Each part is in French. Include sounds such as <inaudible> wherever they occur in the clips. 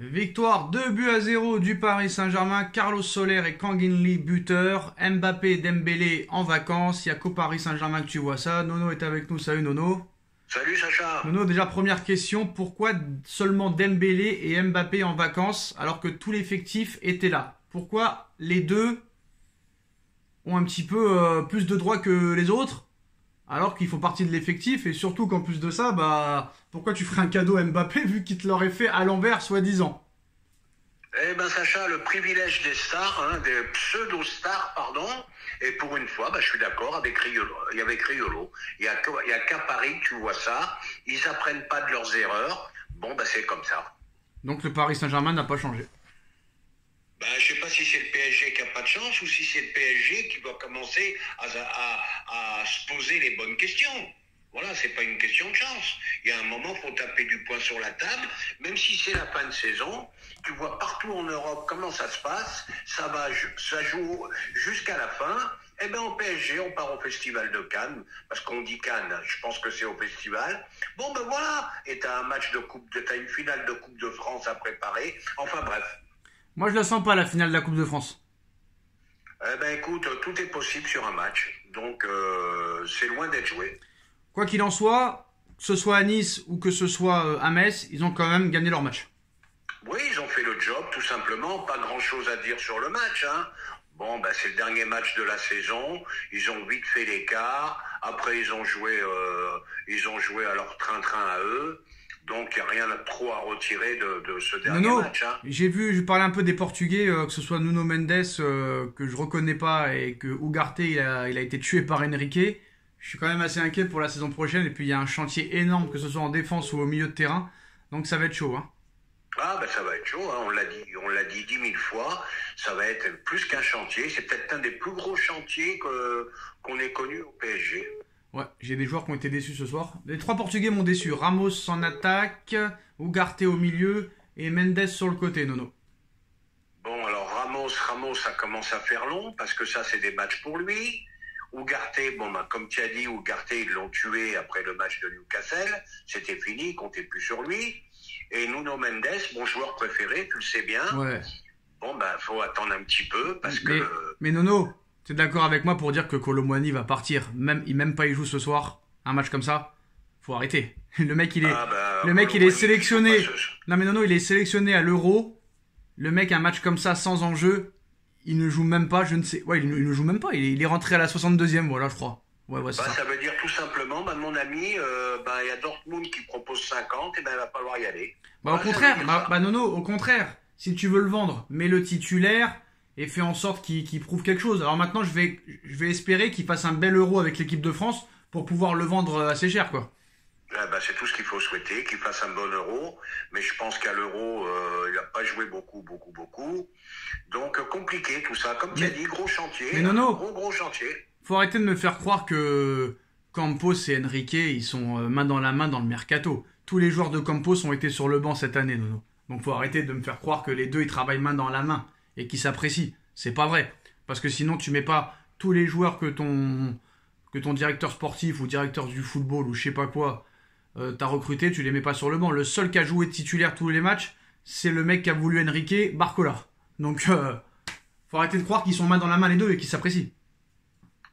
Victoire 2 buts à 0 du Paris Saint-Germain. Carlos Soler et Kangin Lee buteur. Mbappé et Dembélé en vacances. Il y a qu'au Paris Saint-Germain que tu vois ça. Nono est avec nous. Salut Nono. Salut Sacha. Nono, déjà première question. Pourquoi seulement Dembélé et Mbappé en vacances alors que tout l'effectif était là? Pourquoi les deux ont un petit peu euh, plus de droits que les autres? Alors qu'ils font partie de l'effectif et surtout qu'en plus de ça, bah pourquoi tu ferais un cadeau à Mbappé vu qu'il te l'aurait fait à l'envers soi-disant? Eh ben Sacha, le privilège des stars, hein, des pseudo-stars, pardon, et pour une fois, bah, je suis d'accord avec Riolo. Il y avait Riolo. Il y a, qu'à Paris que tu vois ça. Ils apprennent pas de leurs erreurs. Bon, bah c'est comme ça. Donc le Paris Saint-Germain n'a pas changé. Ben, je sais pas si c'est le PSG qui a pas de chance ou si c'est le PSG qui doit commencer à, à, à se poser les bonnes questions. Voilà, c'est pas une question de chance. Il y a un moment, faut taper du poing sur la table. Même si c'est la fin de saison, tu vois partout en Europe comment ça se passe. Ça va, ça joue jusqu'à la fin. Eh ben, au PSG, on part au Festival de Cannes, parce qu'on dit Cannes, je pense que c'est au Festival. Bon, ben voilà. Et t'as un match de coupe, de, t'as une finale de Coupe de France à préparer. Enfin, bref. Moi, je la sens pas, la finale de la Coupe de France. Eh ben, écoute, tout est possible sur un match. Donc, euh, c'est loin d'être joué. Quoi qu'il en soit, que ce soit à Nice ou que ce soit euh, à Metz, ils ont quand même gagné leur match. Oui, ils ont fait le job, tout simplement. Pas grand-chose à dire sur le match. Hein. Bon, ben, c'est le dernier match de la saison. Ils ont vite fait l'écart. Après, ils ont joué, euh, ils ont joué à leur train-train à eux. Donc, il n'y a rien trop à retirer de, ce dernier match. Hein. J'ai vu, je parlais un peu des Portugais, euh, que ce soit Nuno Mendes, euh, que je reconnais pas, et que Ugarte, il a, il a été tué par Enrique. Je suis quand même assez inquiet pour la saison prochaine. Et puis, il y a un chantier énorme, que ce soit en défense ou au milieu de terrain. Donc, ça va être chaud. Hein. Ah, ben ça va être chaud, hein. on l'a dit, on l'a dit dix mille fois. Ça va être plus qu'un chantier. C'est peut-être un des plus gros chantiers qu'on ait connu au PSG. Ouais, j'ai des joueurs qui ont été déçus ce soir. Les trois Portugais m'ont déçu. Ramos en attaque, Ugarte au milieu et Mendes sur le côté, Nono. Bon, alors Ramos, Ramos, ça commence à faire long parce que ça, c'est des matchs pour lui. Ugarte, bon, bah, comme tu as dit, Ugarte, ils l'ont tué après le match de Newcastle. C'était fini, comptait plus sur lui. Et Nuno Mendes, mon joueur préféré, tu le sais bien. Ouais. Bon, bah, faut attendre un petit peu parce que. Mais Nono, tu es d'accord avec moi pour dire que Colomwani va partir, même il même pas y joue ce soir, un match comme ça? Faut arrêter. <laughs> Le mec il est, ah bah, le mec il est sélectionné. Non mais non non, il est sélectionné à l'Euro. Le mec un match comme ça sans enjeu, il ne joue même pas. Je ne sais, ouais, il ne, joue même pas. Il est, rentré à la 62e, voilà, je crois. Ouais, ouais, bah, ça. veut dire tout simplement, bah, mon ami, euh, bah, il y a Dortmund qui propose 50, et ben il va falloir y aller. Bah, au contraire, bah, bah, Nono, au contraire, si tu veux le vendre, mets le titulaire et fait en sorte qu'il prouve quelque chose. Alors maintenant, je vais, je vais espérer qu'il fasse un bel euro avec l'équipe de France pour pouvoir le vendre assez cher, quoi. Ah bah, c'est tout ce qu'il faut souhaiter, qu'il fasse un bon euro. Mais je pense qu'à l'euro, euh, il n'a pas joué beaucoup, beaucoup, beaucoup. Donc euh, compliqué tout ça. Comme tu as dit, gros chantier. Mais non, non. Gros, gros chantier. Faut arrêter de me faire croire que Campos et Enrique, ils sont euh, main dans la main dans le mercato. Tous les joueurs de Campos ont été sur le banc cette année, Nono. Donc faut arrêter de me faire croire que les deux, ils travaillent main dans la main et qui s'apprécient. C'est pas vrai. Parce que sinon, tu mets pas tous les joueurs que ton, que ton directeur sportif ou directeur du football ou je sais pas quoi euh, t'as recruté, tu les mets pas sur le banc. Le seul qui a joué titulaire tous les matchs, c'est le mec qui a voulu Enrique, Barcola. Donc, euh, faut arrêter de croire qu'ils sont main dans la main les deux et qu'ils s'apprécient.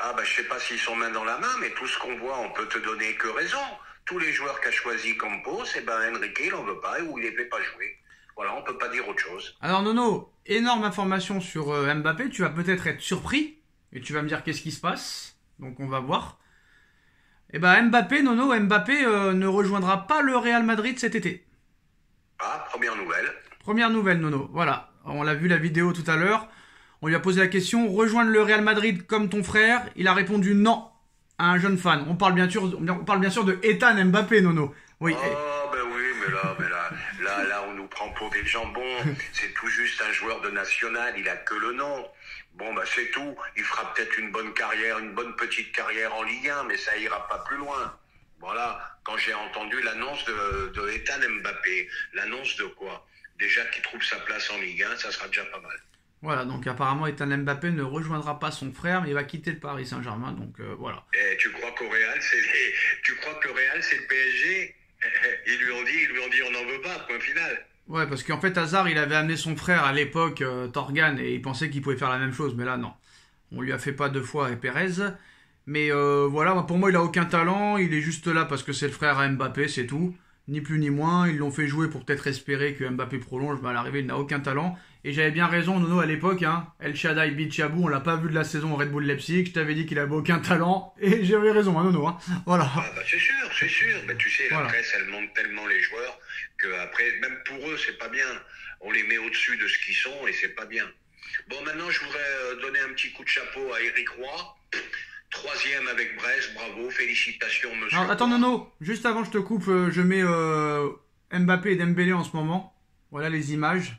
Ah bah je sais pas s'ils sont main dans la main, mais tout ce qu'on voit, on peut te donner que raison. Tous les joueurs qu'a choisi Campos, eh ben Enrique, il en veut pas ou il les fait pas jouer. Voilà, on peut pas dire autre chose. Alors Nono, énorme information sur euh, Mbappé. Tu vas peut-être être surpris et tu vas me dire qu'est-ce qui se passe. Donc on va voir. Eh ben Mbappé, Nono, Mbappé euh, ne rejoindra pas le Real Madrid cet été. Ah, première nouvelle. Première nouvelle, Nono. Voilà, on l'a vu la vidéo tout à l'heure. On lui a posé la question rejoindre le Real Madrid comme ton frère? Il a répondu non à un jeune fan. On parle bien sûr, on parle bien sûr de Ethan Mbappé, Nono. Oui. Oh, ben oui, mais là, mais prend pour des jambons. <laughs> C'est tout juste un joueur de national, il a que le nom. Bon, bah c'est tout. Il fera peut-être une bonne carrière, une bonne petite carrière en Ligue 1, mais ça ira pas plus loin. Voilà. Quand j'ai entendu l'annonce de, de Ethan Mbappé, l'annonce de quoi? Déjà qu'il trouve sa place en Ligue 1, ça sera déjà pas mal. Voilà, donc apparemment Ethan Mbappé ne rejoindra pas son frère, mais il va quitter le Paris Saint-Germain, donc euh, voilà. Et tu crois qu'au Real, c'est tu crois que le Real c'est le PSG <laughs> Ils lui ont dit, ils lui ont dit, on n'en veut pas, point final. Ouais, parce qu'en fait, Hazard, il avait amené son frère à l'époque, euh, et il pensait qu'il pouvait faire la même chose, mais là, non. On lui a fait pas deux fois avec Perez. Mais euh, voilà, pour moi, il a aucun talent. Il est juste là parce que c'est le frère à Mbappé, c'est tout. Ni plus ni moins. Ils l'ont fait jouer pour peut-être espérer que Mbappé prolonge. Mais à l'arrivée, il n'a aucun talent. Et j'avais bien raison, Nono, à l'époque. Hein. El Shaddai Bichabou, on l'a pas vu de la saison au Red Bull Leipzig. Je t'avais dit qu'il avait aucun talent. Et j'avais raison, hein, Nono. Hein. Voilà. Ah bah c'est sûr, c'est sûr. Mais tu sais, la presse, elle monte tellement les joueurs que après, même pour eux, c'est pas bien. On les met au-dessus de ce qu'ils sont et c'est pas bien. Bon, maintenant, je voudrais euh, donner un petit coup de chapeau à Eric Roy. Troisième avec Brest, bravo, félicitations, monsieur. Alors, attends. Nono. Juste avant, je te coupe. euh, je mets euh, Mbappé et Dembélé en ce moment. Voilà les images.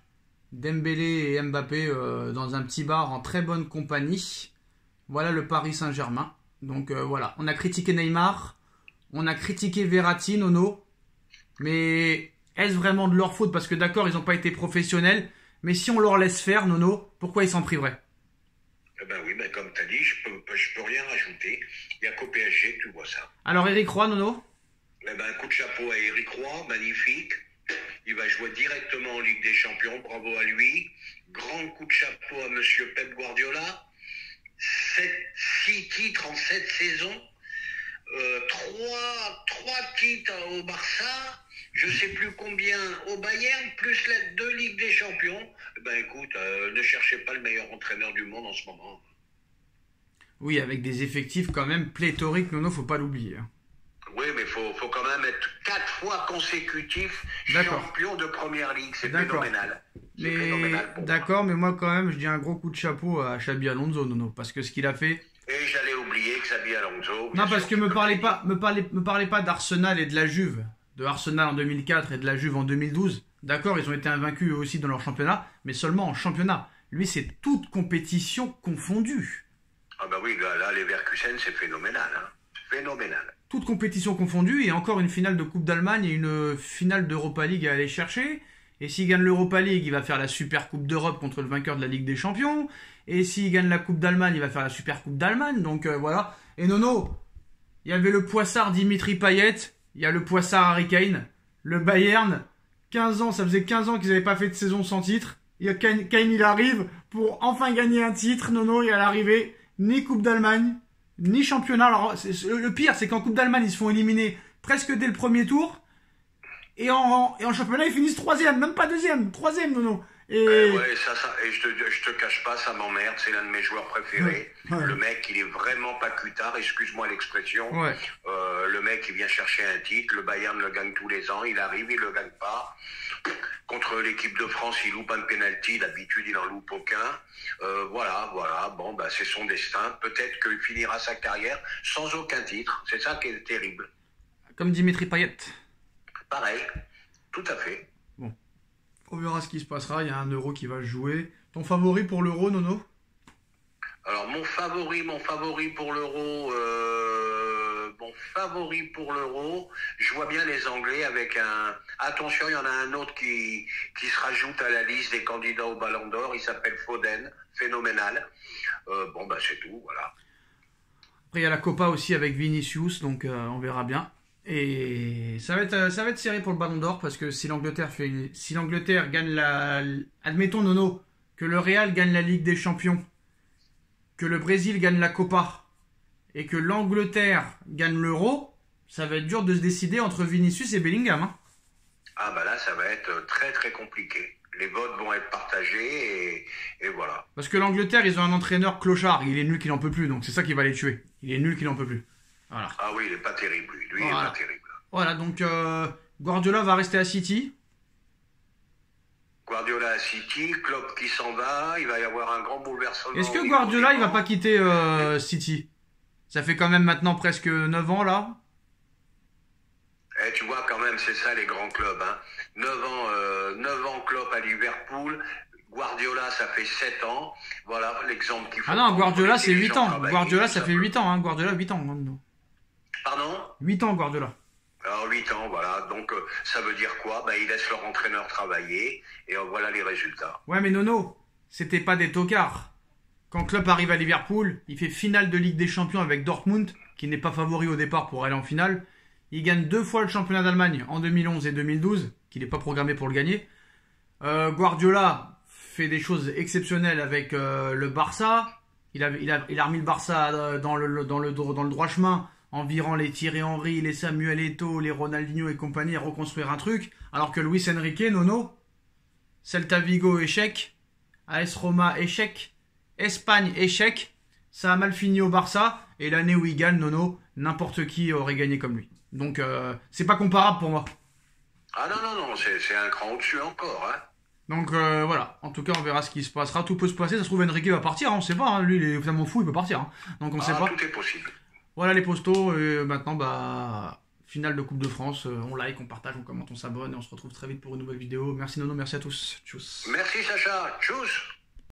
Dembélé et Mbappé euh, dans un petit bar en très bonne compagnie. Voilà le Paris Saint-Germain. Donc euh, voilà, on a critiqué Neymar, on a critiqué Verratti, Nono. Mais est-ce vraiment de leur faute? Parce que d'accord, ils n'ont pas été professionnels. Mais si on leur laisse faire, Nono, pourquoi ils s'en priveraient Eh ben oui, ben comme tu as dit, je peux, je peux rien rajouter. Il n'y a qu'au PSG tu vois ça. Alors Eric Roy, Nono? Eh ben, un coup de chapeau à Eric Roy, magnifique. Il va jouer directement en Ligue des Champions, bravo à lui. Grand coup de chapeau à Monsieur Pep Guardiola. Sept, six titres en sept saisons. Euh, trois, trois titres au Barça. Je sais plus combien au Bayern, plus la deux Ligues des Champions. Eh ben écoute, euh, ne cherchez pas le meilleur entraîneur du monde en ce moment. Oui, avec des effectifs quand même pléthoriques, Nono, faut pas l'oublier. Oui, mais il faut, faut quand même être quatre fois consécutif champion de première ligue. C'est phénoménal. Mais d'accord, mais moi quand même, je dis un gros coup de chapeau à Xabi Alonso, Nono, parce que ce qu'il a fait. Et j'allais oublier Xabi Alonso. Non, parce que me parlez pas, me parlez, me parlez pas d'Arsenal et de la Juve, de Arsenal en 2004 et de la Juve en 2012. D'accord, ils ont été invaincus eux aussi dans leur championnat, mais seulement en championnat. Lui, c'est toute compétition confondue. Ah bah oui, là, là, les Verkusen, c'est phénoménal. Hein. Phénoménal. Toute compétition confondue et encore une finale de Coupe d'Allemagne et une finale d'Europa League à aller chercher. Et s'il gagne l'Europa League, il va faire la Super Coupe d'Europe contre le vainqueur de la Ligue des Champions. Et s'il gagne la Coupe d'Allemagne, il va faire la Super Coupe d'Allemagne. Donc euh, voilà. Et Nono, il y avait le poissard Dimitri Payet, il y a le poissard Harry Kane, le Bayern. 15 ans, ça faisait 15 ans qu'ils n'avaient pas fait de saison sans titre. Il y a Kane, Kane, il arrive pour enfin gagner un titre. Nono, et à l'arrivée, ni Coupe d'Allemagne, ni championnat. Alors, le pire, c'est qu'en Coupe d'Allemagne, ils se font éliminer presque dès le premier tour. Et en, championnat, ils finissent troisième, même pas deuxième, troisième, Nono. Et Eh ouais, ça, ça, et je te, je te cache pas, ça m'emmerde. C'est l'un de mes joueurs préférés. Ouais, ouais. Le mec, il est vraiment pas cutard, excuse-moi l'expression. ouais. Euh, le mec, il vient chercher un titre. Le Bayern le gagne tous les ans. Il arrive, il le gagne pas. Contre l'équipe de France, il loupe un penalty. D'habitude, il en loupe aucun. Euh, voilà, voilà. Bon, bah, c'est son destin. Peut-être qu'il finira sa carrière sans aucun titre. C'est ça qui est terrible. Comme Dimitri Payet. Pareil. Tout à fait. On verra ce qui se passera. Il y a un euro qui va jouer. Ton favori pour l'euro, Nono? Alors mon favori, mon favori pour l'euro, euh, mon favori pour l'euro, je vois bien les Anglais avec un. Attention, il y en a un autre qui qui se rajoute à la liste des candidats au Ballon d'Or. Il s'appelle Foden, phénoménal. Euh, bon bah c'est tout, voilà. Après, il y a la Copa aussi avec Vinicius, donc euh, on verra bien. Et ça va être, euh, ça va être serré pour le Ballon d'Or parce que si l'Angleterre fait, si l'Angleterre gagne la, admettons Nono que le Real gagne la Ligue des Champions, que le Brésil gagne la Copa et que l'Angleterre gagne l'Euro, ça va être dur de se décider entre Vinicius et Bellingham. hein. Ah bah là, ça va être très très compliqué. Les votes vont être partagés et, et voilà. Parce que l'Angleterre, ils ont un entraîneur clochard, il est nul qu'il n'en peut plus, donc c'est ça qui va les tuer. Il est nul qu'il n'en peut plus. Voilà. Ah oui, il est pas terrible, lui. Lui, il est pas terrible. Voilà, donc euh, Guardiola va rester à City. Guardiola à City, Klopp qui s'en va, il va y avoir un grand bouleversement. Est-ce que Guardiola, il va pas quitter euh, City? Ça fait quand même maintenant presque 9 ans là. Eh, tu vois, quand même, c'est ça les grands clubs. Hein. 9 ans, euh, 9 ans Klopp à Liverpool. Guardiola, ça fait 7 ans. Voilà l'exemple qu'il faut. Ah non, Guardiola c'est laisser les 8 gens ans. Guardiola ça fait 8 ans. Hein. Guardiola 8 ans. Pardon 8 ans Guardiola. Alors 8 ans, voilà. Donc euh, ça veut dire quoi? Ben, Ils laissent leur entraîneur travailler et euh, voilà les résultats. Ouais mais Nono, c'était pas des tocards. Quand Klopp arrive à Liverpool, il fait finale de Ligue des Champions avec Dortmund, qui n'est pas favori au départ pour aller en finale. Il gagne deux fois le championnat d'Allemagne en 2011 et 2012, qu'il n'est pas programmé pour le gagner. Euh, Guardiola fait des choses exceptionnelles avec euh, le Barça. Il a, il, a, il a remis le Barça dans le, dans, le, dans le droit chemin en virant les Thierry Henry, les Samuel Eto'o, les Ronaldinho et compagnie à reconstruire un truc. Alors que Luis Enrique, Nono, Celta Vigo, échec. AS Roma, échec. Espagne, échec. Ça a mal fini au Barça. Et l'année où il gagne, Nono, n'importe qui aurait gagné comme lui. Donc, euh, c'est pas comparable pour moi. Ah non, non, non, c'est un cran au-dessus encore. Hein. Donc euh, voilà, en tout cas on verra ce qui se passera. Tout peut se passer, ça se trouve Enrique va partir, hein, on sait pas. Hein. Lui il est tellement fou, il peut partir. Hein. Donc on ah, sait pas. Tout est possible. Voilà les postos, et maintenant bah finale de Coupe de France, euh, on like, on partage, on commente, on s'abonne et on se retrouve très vite pour une nouvelle vidéo. Merci Nono, merci à tous. Tchuss. Merci Sacha, tchuss.